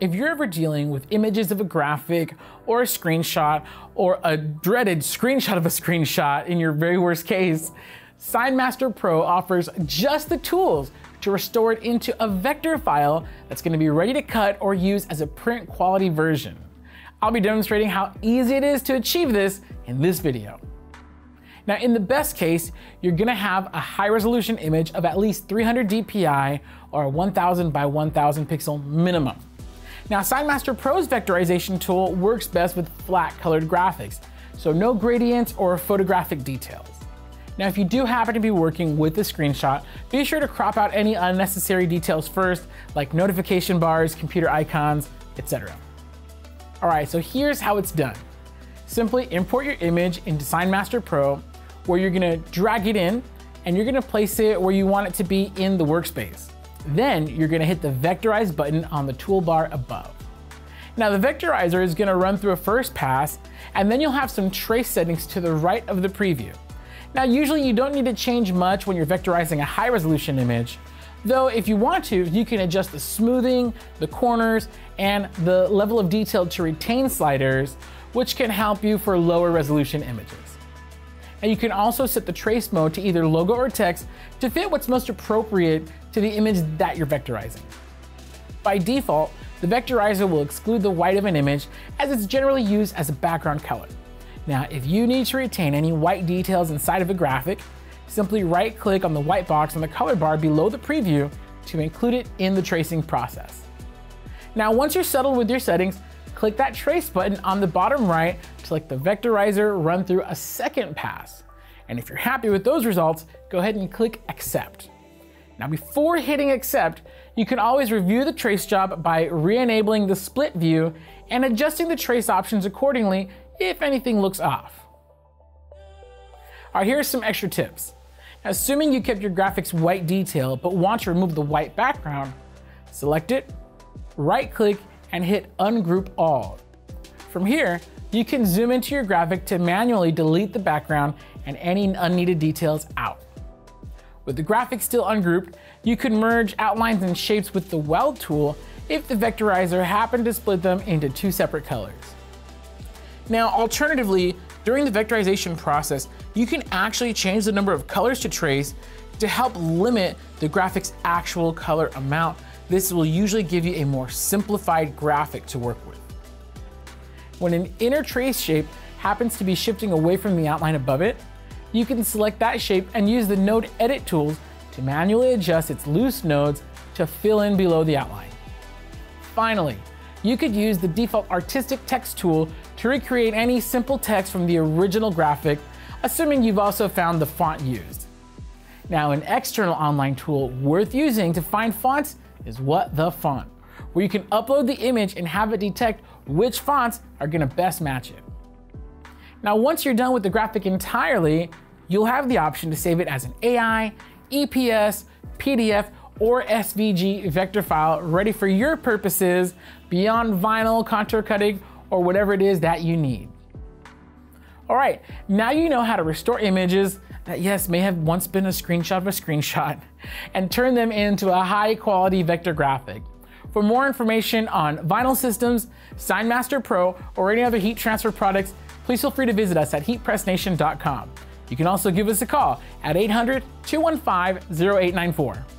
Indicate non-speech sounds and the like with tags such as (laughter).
If you're ever dealing with images of a graphic or a screenshot or a dreaded screenshot of a screenshot in your very worst case, SignMaster Pro offers just the tools to restore it into a vector file that's gonna be ready to cut or use as a print quality version. I'll be demonstrating how easy it is to achieve this in this video. Now, in the best case, you're gonna have a high resolution image of at least 300 dpi or 1000 by 1000 pixel minimum. Now, SignMaster Pro's vectorization tool works best with flat colored graphics, so no gradients or photographic details. Now, if you do happen to be working with the screenshot, be sure to crop out any unnecessary details first, like notification bars, computer icons, etc. All right, so here's how it's done. Simply import your image into SignMaster Pro, where you're gonna drag it in, and you're gonna place it where you want it to be in the workspace. Then you're gonna hit the vectorize button on the toolbar above. Now the vectorizer is gonna run through a first pass, and then you'll have some trace settings to the right of the preview. Now usually you don't need to change much when you're vectorizing a high resolution image, though if you want to, you can adjust the smoothing, the corners, and the level of detail to retain sliders, which can help you for lower resolution images. And you can also set the trace mode to either logo or text to fit what's most appropriate to the image that you're vectorizing. By default, the vectorizer will exclude the white of an image as it's generally used as a background color. Now, if you need to retain any white details inside of a graphic, simply right click on the white box on the color bar below the preview to include it in the tracing process. Now, once you're settled with your settings, click that trace button on the bottom right to let the vectorizer run through a second pass. And if you're happy with those results, go ahead and click accept. Now before hitting accept, you can always review the trace job by re-enabling the split view and adjusting the trace options accordingly if anything looks off. All right, here are some extra tips. Assuming you kept your graphics white detail but want to remove the white background, select it, right click, and hit ungroup all. From here, you can zoom into your graphic to manually delete the background and any unneeded details out. With the graphic still ungrouped, you can merge outlines and shapes with the weld tool if the vectorizer happened to split them into two separate colors. Now, alternatively, during the vectorization process, you can actually change the number of colors to trace to help limit the graphic's actual color amount. This will usually give you a more simplified graphic to work with. When an inner trace shape happens to be shifting away from the outline above it, you can select that shape and use the node edit tools to manually adjust its loose nodes to fill in below the outline. Finally, you could use the default artistic text tool to recreate any simple text from the original graphic, assuming you've also found the font used. Now, an external online tool worth using to find fonts is What the Font, where you can upload the image and have it detect which fonts are gonna best match it. Now, once you're done with the graphic entirely, you'll have the option to save it as an AI, EPS, PDF, or SVG vector file ready for your purposes beyond vinyl, contour cutting, or whatever it is that you need. All right, now you know how to restore images that, yes, may have once been a screenshot of a screenshot (laughs) and turn them into a high quality vector graphic. For more information on vinyl systems, SignMaster Pro, or any other heat transfer products, please feel free to visit us at heatpressnation.com. You can also give us a call at 800 215 0894.